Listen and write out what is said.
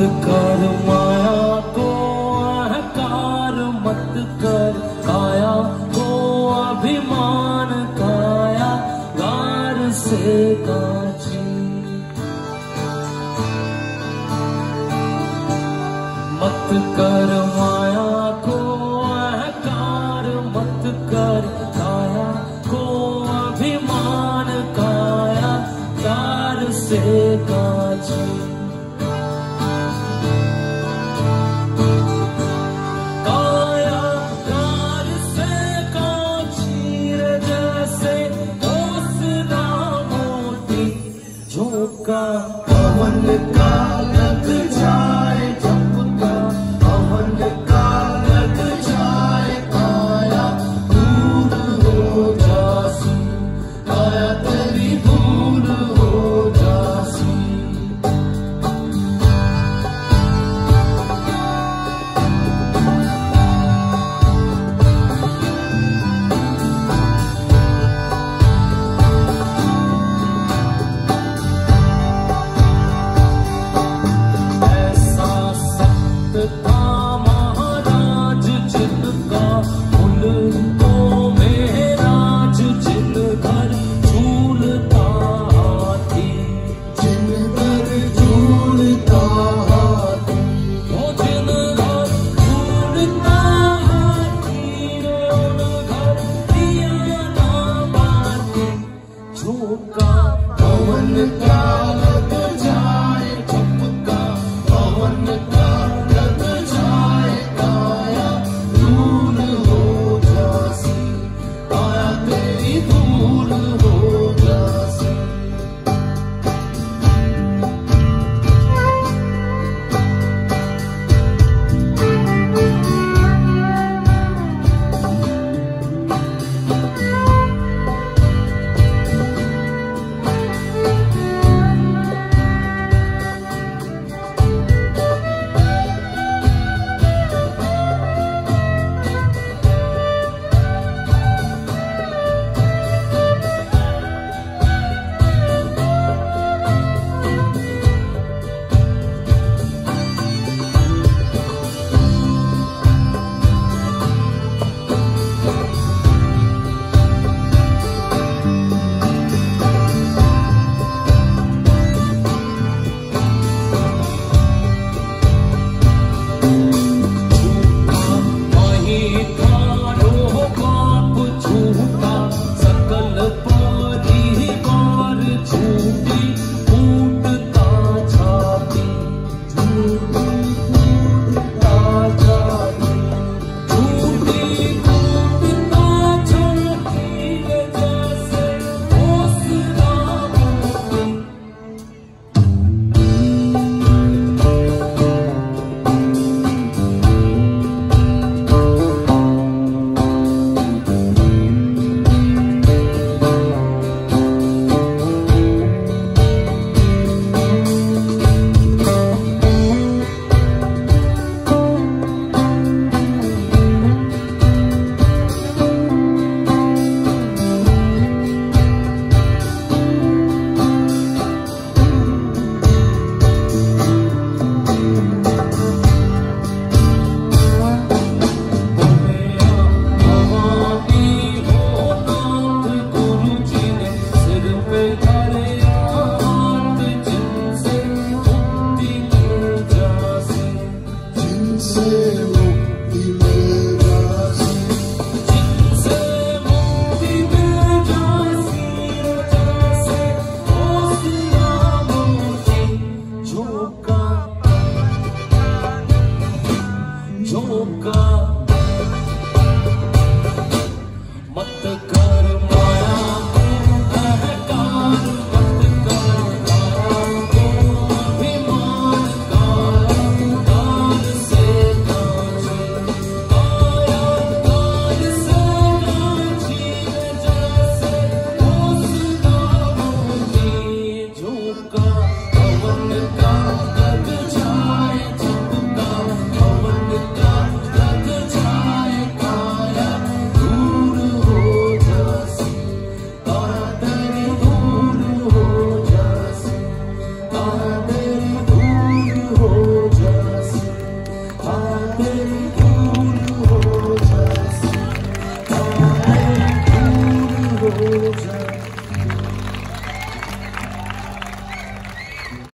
कर माया को अहकार मत कर। काया को अभिमान, काया कार से काची। मत कर